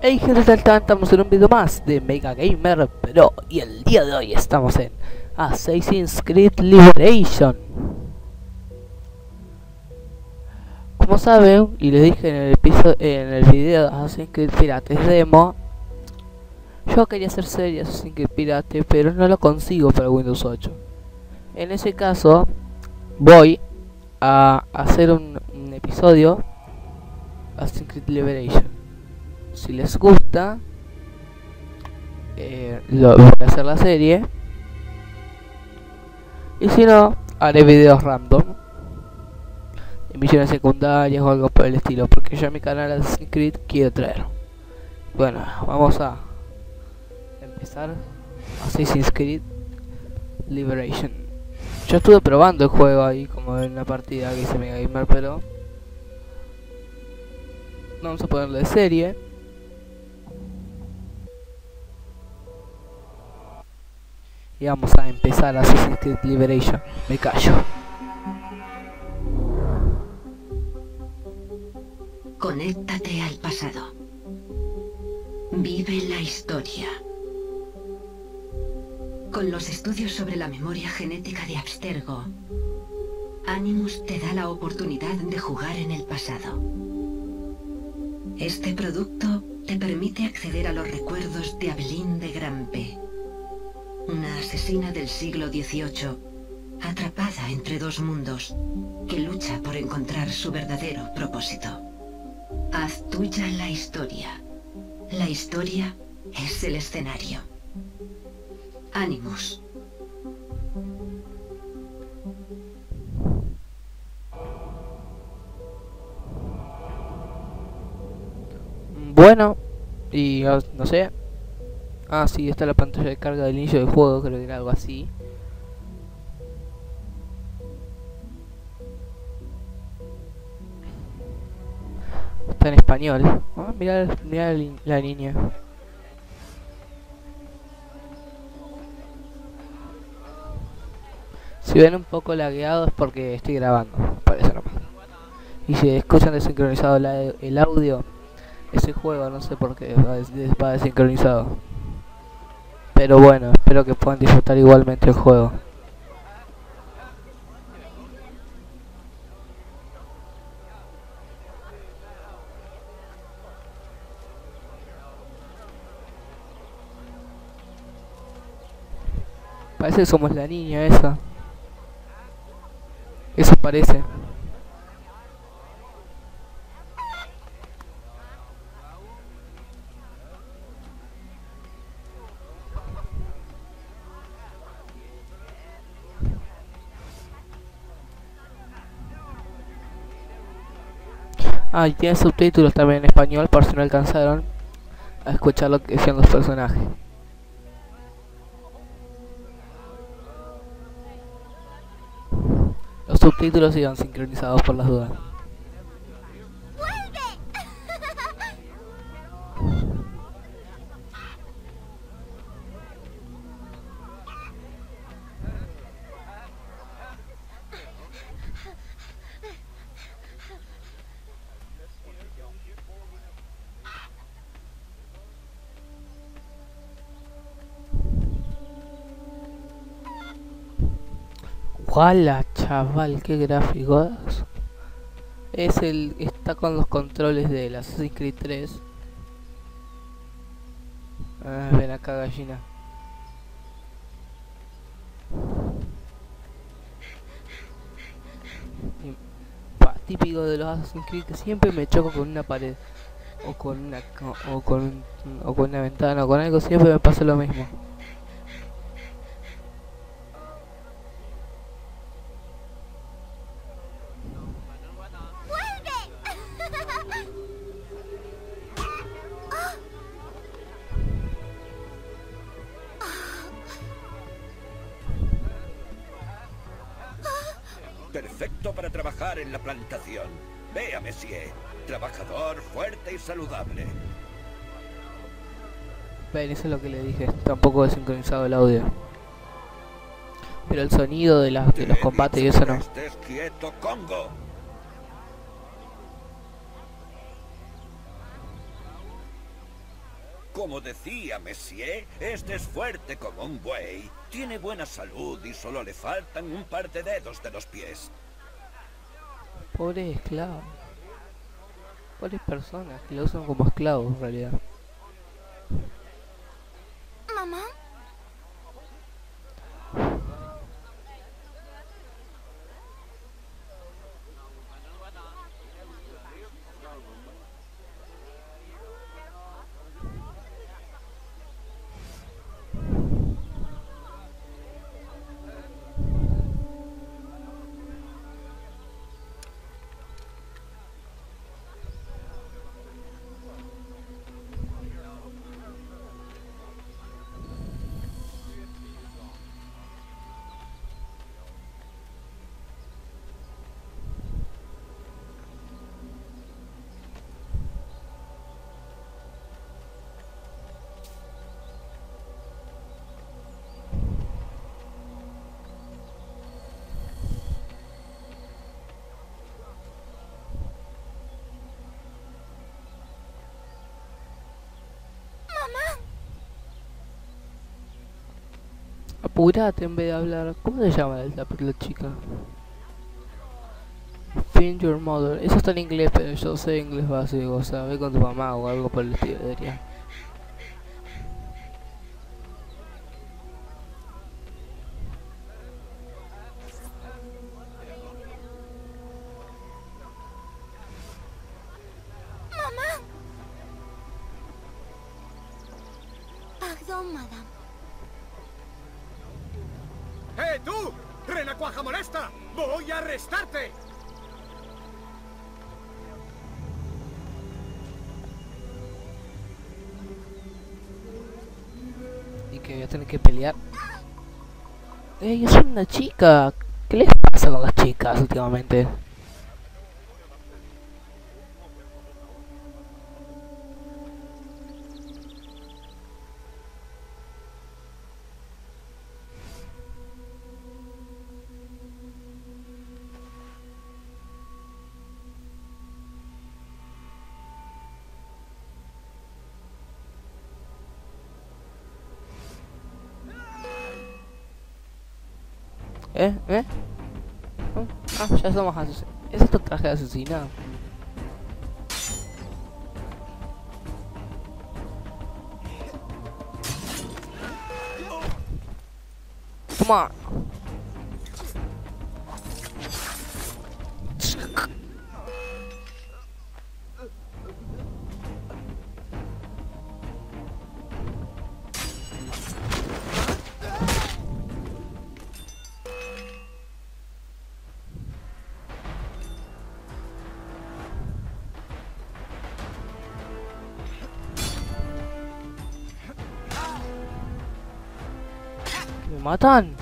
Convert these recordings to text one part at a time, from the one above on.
Hey gente tal, estamos en un video más de Mega Gamer Pro y el día de hoy estamos en Assassin's Creed Liberation. Como saben, y les dije en el en el video de Assassin's Creed Pirates Demo Yo quería hacer serie Assassin's Creed Pirate, pero no lo consigo para Windows 8 En ese caso, voy a hacer un, un episodio Assassin's Creed Liberation si les gusta eh, lo, voy a hacer la serie. Y si no haré videos random de misiones secundarias o algo por el estilo porque ya mi canal Assassin's Creed quiero traer. Bueno vamos a empezar Assassin's Creed Liberation. Yo estuve probando el juego ahí como en una partida que hice Mega Gamer pero vamos a ponerle serie y vamos a empezar Assassin's Creed Liberation. Me callo. Conéctate al pasado. Vive la historia. Con los estudios sobre la memoria genética de Abstergo, Animus te da la oportunidad de jugar en el pasado. Este producto te permite acceder a los recuerdos de Abelín de Grampe, una asesina del siglo XVIII, atrapada entre dos mundos, que lucha por encontrar su verdadero propósito. Haz tuya la historia. La historia es el escenario. Ánimos. Bueno, y no sé, Ah, sí, está la pantalla de carga del inicio del juego, creo que era algo así. Está en español. Ah, mira, mira la línea. Si ven un poco lagueado es porque estoy grabando, parece nomás. Y si escuchan desincronizado el audio, ese juego no sé por qué va desincronizado. Pero bueno, espero que puedan disfrutar igualmente el juego. Parece que somos la niña esa. Eso parece. Ah, y tiene subtítulos también en español por si no alcanzaron a escuchar lo que decían los personajes. Los subtítulos iban sincronizados por las dudas. ¡Hala, chaval! ¡Qué gráficos! Es el... está con los controles de la Assassin's Creed 3. Ah, ven acá, gallina. típico de los Assassin's Creed que siempre me choco con una pared o con una o con o con una ventana o con algo siempre me pasa lo mismo Vea, Monsieur. Trabajador, fuerte y saludable. Ven, eso es lo que le dije. Tampoco he sincronizado el audio. Pero el sonido de, las, de los combates y eso no. Estés quieto, Congo. Como decía Messier, este es fuerte como un buey. Tiene buena salud y solo le faltan un par de dedos de los pies. Pobre esclavo. Pobres personas que lo usan como esclavos en realidad. Mamá. Apurate en vez de hablar. ¿Cómo se llama la, la chica? Find your mother. Eso está en inglés, pero yo sé inglés básico. O sea, ve con tu mamá o algo por el estilo, diría. Una chica. ¿Qué les pasa con las chicas últimamente? ¿Eh? ¿Eh? Oh, Ah, ya somos asesinos. ¿Es esto traje de asesina? Toma. kehormatan.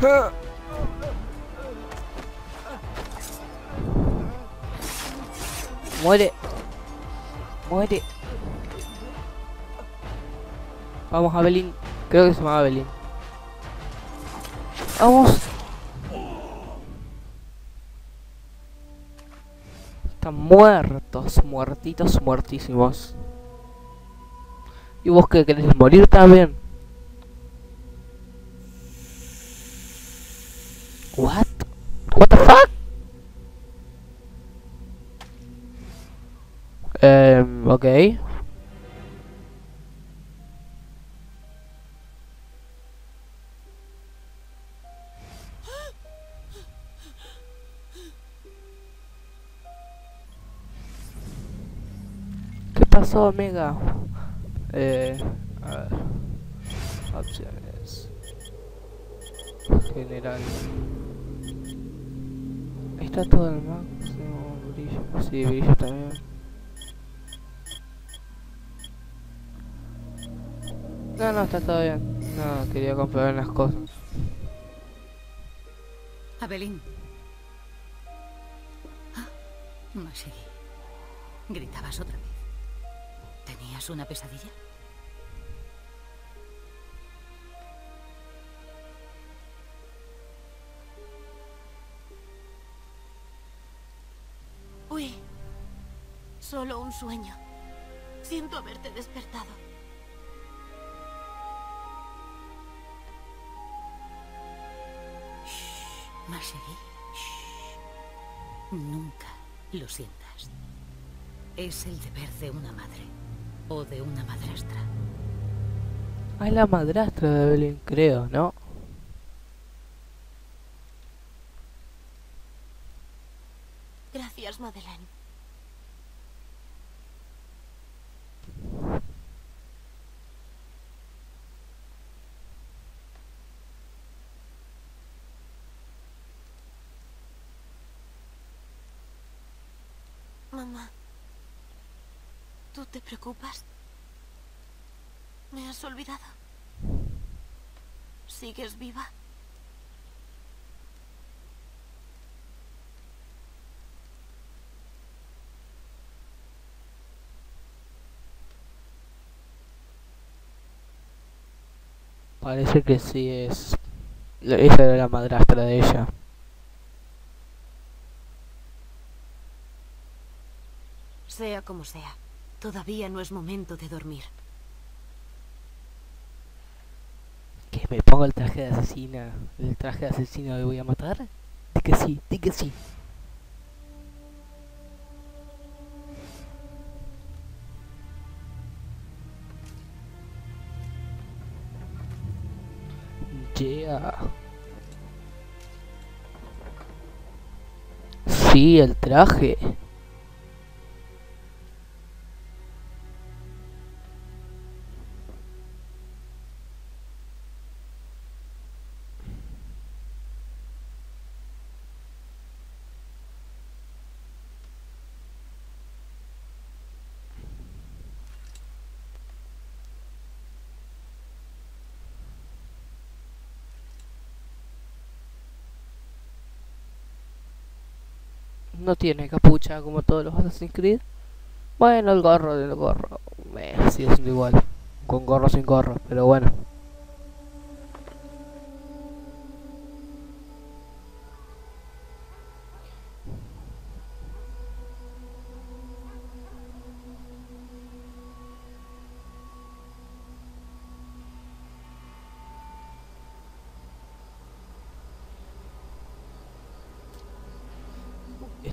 Huh. it? What? Vamos, Abelín. Creo que se llama Abelín. Vamos. Están muertos, muertitos, muertísimos. ¿Y vos qué querés morir también? What? What the fuck? Um, okay. Pasó, Omega? Eh, a ver. Opciones. General. Ahí está todo el máximo brillo. Sí, brillo también. No, no, está todo bien. No, quería comprobar las cosas. Abelín. Masigi, gritabas otra ¿Tenías una pesadilla? Uy, solo un sueño. Siento haberte despertado. Masigi, nunca lo sientas. Es el deber de una madre o de una madrastra. Ah, es la madrastra de Evelyn, creo, ¿no? Gracias, Madeleine. Mamá, ¿tú te preocupas? ¿Me has olvidado? ¿Sigues viva? Parece que sí es... Esa era la madrastra de ella. Sea como sea, todavía no es momento de dormir. Que me pongo el traje de asesina. El traje de asesina que voy a matar. Di que sí, di que sí. Yeah. Sí, el traje. No tiene capucha como todos los Assassin's Creed. Bueno, el gorro del gorro. Eh, sigue siendo igual. Con gorro sin gorro, pero bueno.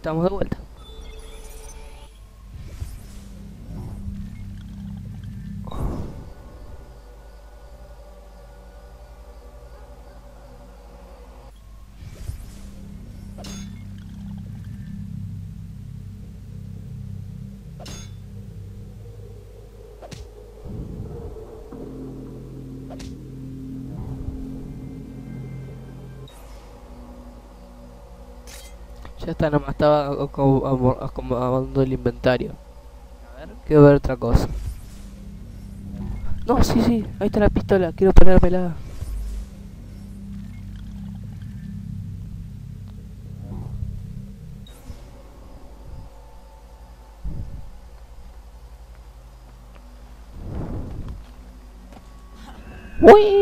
Estamos de vuelta. Ya está, nomás estaba amo- acomodando el inventario. A ver, quiero ver otra cosa. No, sí, sí, ahí está la pistola, quiero ponérmela. ¡Uy!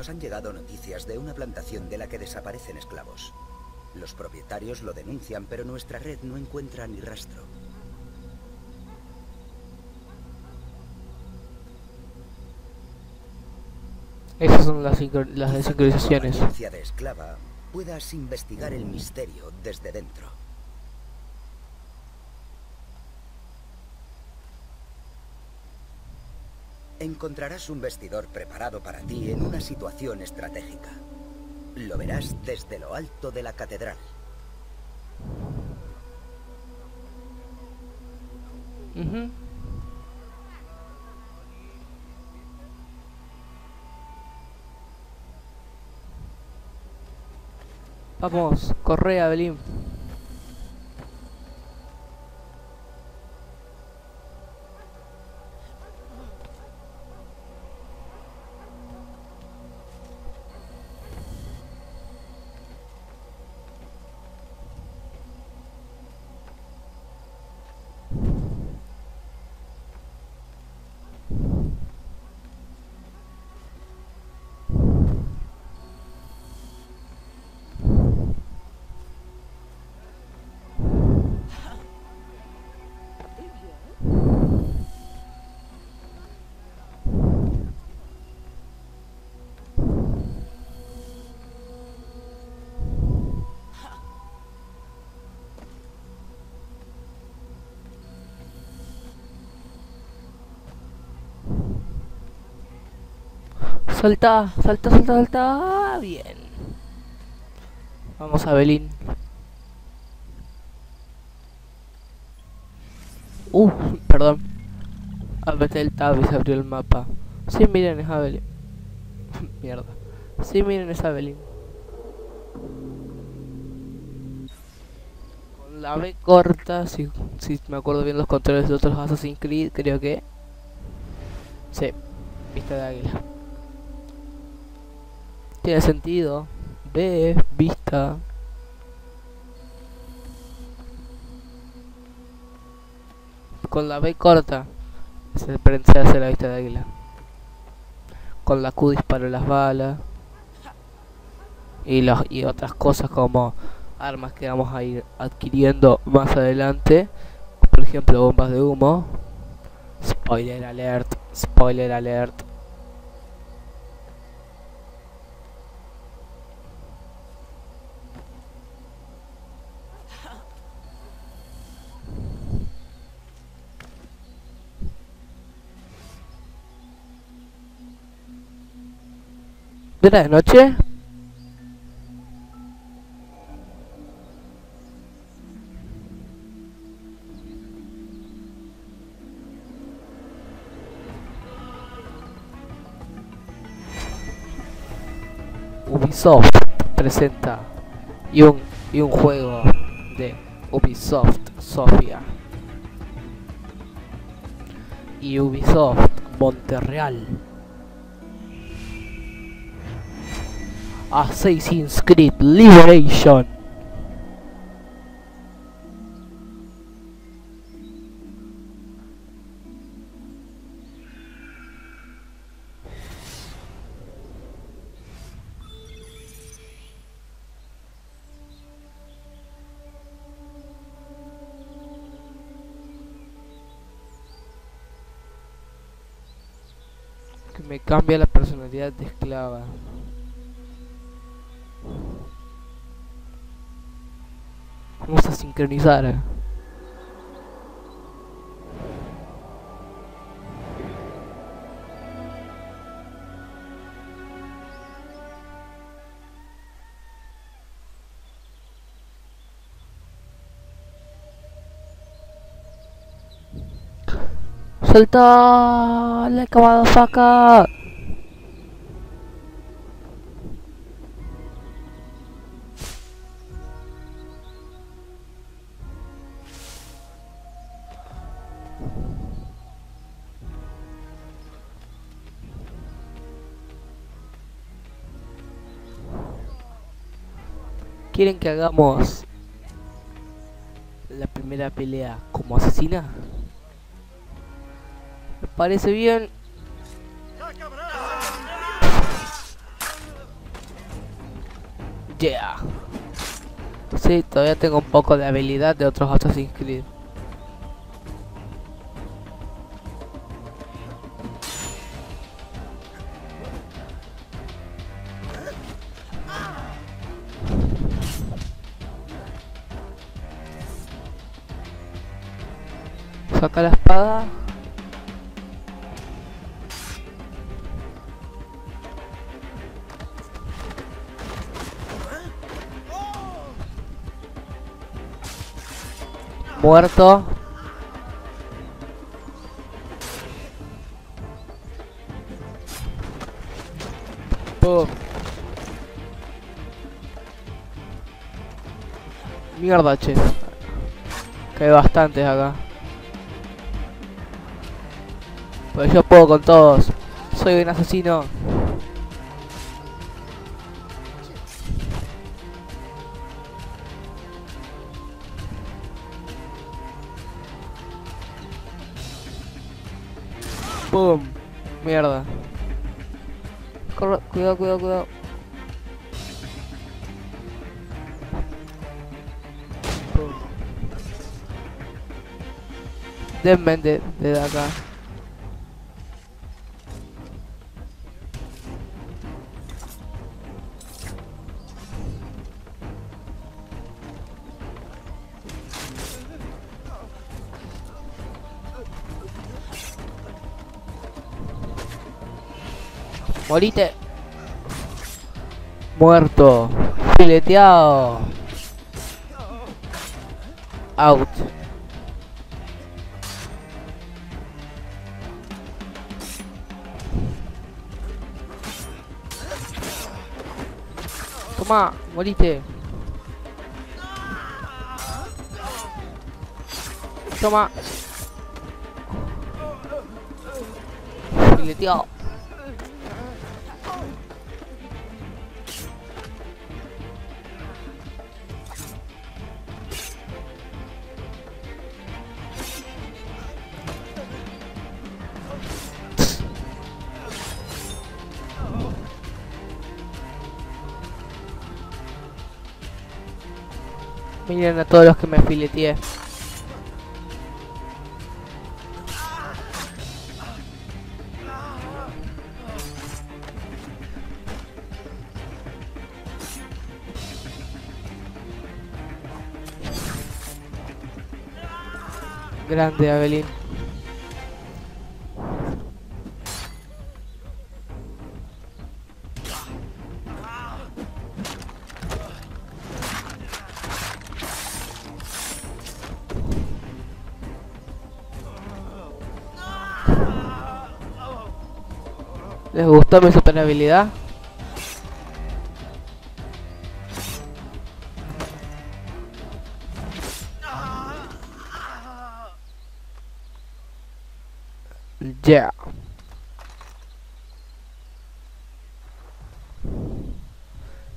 Nos han llegado noticias de una plantación de la que desaparecen esclavos. Los propietarios lo denuncian, pero nuestra red no encuentra ni rastro. Esas son las, las la desincronizaciones. de esclava puedas investigar el misterio desde dentro. Encontrarás un vestidor preparado para ti en una situación estratégica. Lo verás desde lo alto de la catedral. Vamos, corre, Abelín. Salta, salta, salta, salta. Bien. Vamos a Belín. Uh, perdón. Apreté el tab y se abrió el mapa. Sí, miren, es Abelín. Mierda. Sí, miren, es Abelín. Con la B corta, si, si me acuerdo bien los controles de otros Assassin's Creed, creo que... Sí, vista de águila. Tiene sentido. B, vista. Con la B corta se, se hace la vista de águila. Con la Q disparo las balas. Y, los, y otras cosas como armas que vamos a ir adquiriendo más adelante. Por ejemplo, bombas de humo. Spoiler alert, spoiler alert. ¿Era de noche? Ubisoft presenta y un, y un juego de Ubisoft Sofia y Ubisoft Monterreal Assassin's Creed Liberation que me cambia la personalidad de esclava. Vamos a sincronizar. ¡Suelta! ¡La acabado faca! ¿Quieren que hagamos la primera pelea como asesina? Me parece bien. Yeah. Sí, todavía tengo un poco de habilidad de otros Assassin's Creed. Muerto. Pum. Mierda, che. Que hay bastantes acá. Pues yo puedo con todos. Soy un asesino. Boom. Mierda. Corre, cuidado, cuidado, cuidado. Denme de, de acá. Morite. Muerto. Fileteado. Out. Toma, moriste. Toma. Fileteado. Miren a todos los que me fileteé. Grande Abelín. ¿Les gustó mi super habilidad? Yeah.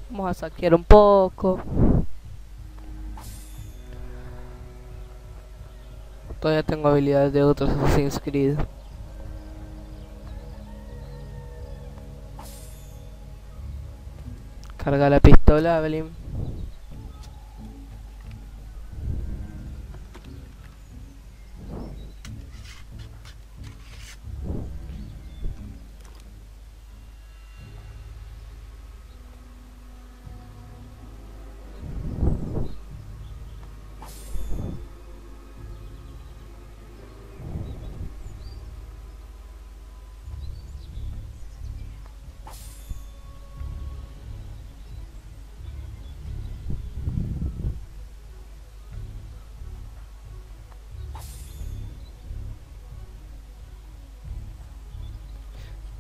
Vamos a saquear un poco. Todavía tengo habilidades de otros Assassin's Creed. Carga la pistola, Evelyn.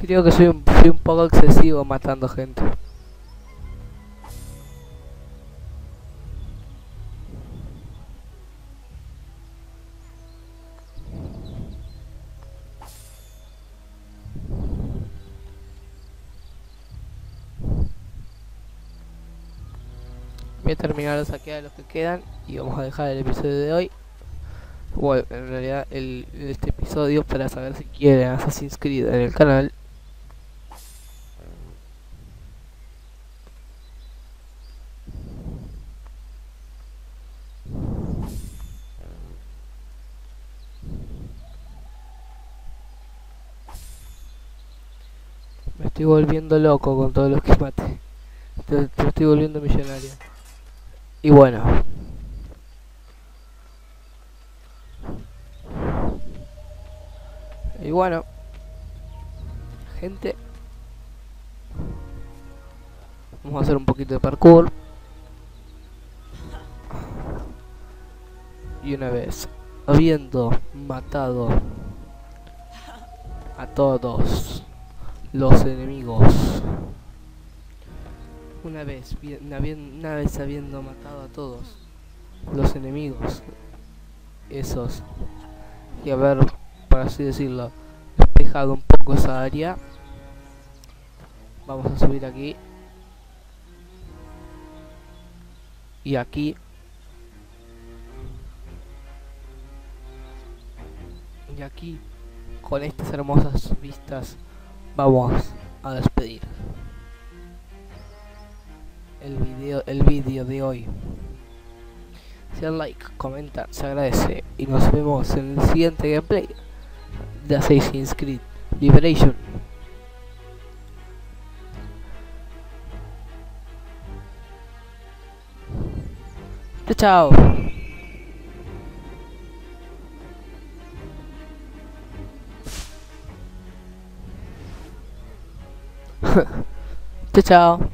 Creo que soy un, fui un poco excesivo matando gente. Voy a terminar de saquear a los que quedan y vamos a dejar el episodio de hoy. Bueno, en realidad el, este episodio para saber si quieren Assassin's Creed en el canal estoy volviendo loco con todos los que maté. Te, te estoy volviendo millonario. Y bueno. Y bueno. Gente. Vamos a hacer un poquito de parkour. Y una vez habiendo matado a todos los enemigos. Una vez, una vez habiendo matado a todos los enemigos, esos, y haber, por así decirlo, despejado un poco esa área, vamos a subir aquí. Y aquí. Y aquí, con estas hermosas vistas, vamos a despedir el video el vídeo de hoy. Si dan like comentan se agradece y nos vemos en el siguiente gameplay de Assassin's Creed Liberation. Chao chao chao, chao.